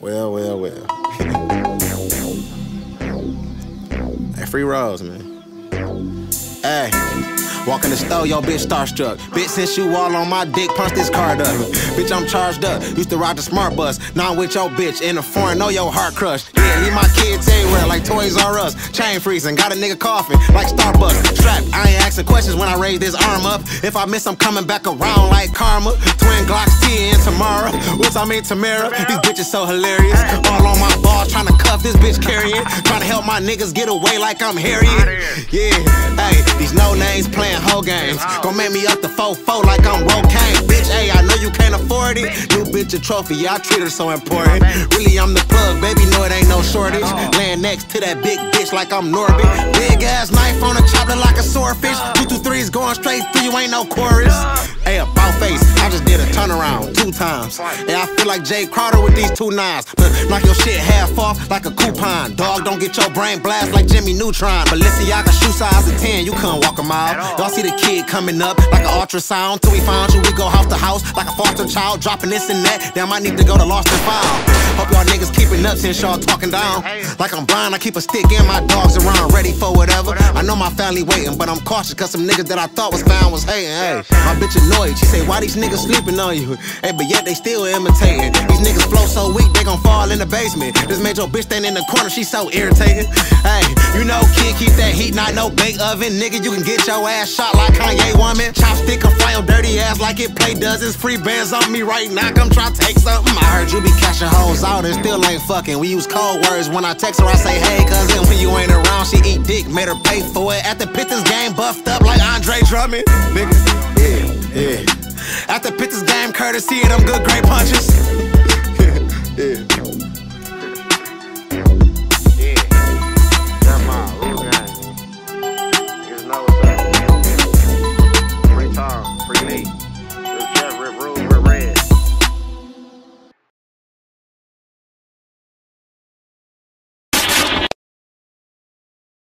Well, well, well. hey, free rolls, man. Hey. Walk in the store, yo, bitch starstruck. Bitch, since you all on my dick, punch this card up. bitch, I'm charged up. Used to ride the smart bus. Now I'm with your bitch in the foreign, know your heart crushed. Yeah, leave my kids everywhere like Toys R Us. Chain freezing, got a nigga coughing like Starbucks. Strapped, I ain't asking questions when I raise this arm up. If I miss, I'm coming back around like karma. I mean, Tamara? These bitches so hilarious. All on my balls, trying to cuff this bitch carrying. Trying to help my niggas get away like I'm Harriet. Yeah, hey, these no names playing whole games. Gon' make me up the 4-4 like I'm Rocaine. Bitch, hey, I know you can't afford it. New bitch a trophy, yeah, I treat her so important. Really, I'm the plug, baby, no, it ain't no shortage. Laying next to that big bitch like I'm Norbit. Big ass knife on a chopper like a swordfish. Two through threes going straight through you, ain't no chorus. About face, I just did a turnaround two times. Yeah, I feel like Jae Crowder with these two nines. Knock your shit half off like a coupon. Dog, don't get your brain blast like Jimmy Neutron. Balenciaga shoe size of 10, you couldn't walk a mile. Y'all see the kid coming up like an ultrasound. Till we found you, we go house to house like a foster child. Dropping this and that. Damn, I need to go to lost and found. Hope y'all niggas keeping up since y'all talking down. Like I'm blind, I keep a stick in my dogs around, ready for whatever. I know my family waiting, but I'm cautious cause some niggas that I thought was found was hating. Hey, my bitch annoyed. She say, why these niggas sleeping on you? Hey, but yet they still imitating. These niggas flow so weak, they gon' fall in the basement. This made your bitch stand in the corner, she so irritating. Hey, you know, kid, keep that heat, not no bake oven. Nigga, you can get your ass shot like Kanye woman. Chopstick can fly your dirty ass like it play dozens. Free bands on me right now, come try to take something. I heard you be catching hoes out and still ain't fucking. We use code words when I text her, I say, hey, cousin. When you ain't around, she eat dick, made her pay for it. At the Pistons game, buffed up like Andre Drummond. Nigga, yeah, the Pistons game, courtesy of them good, great punches.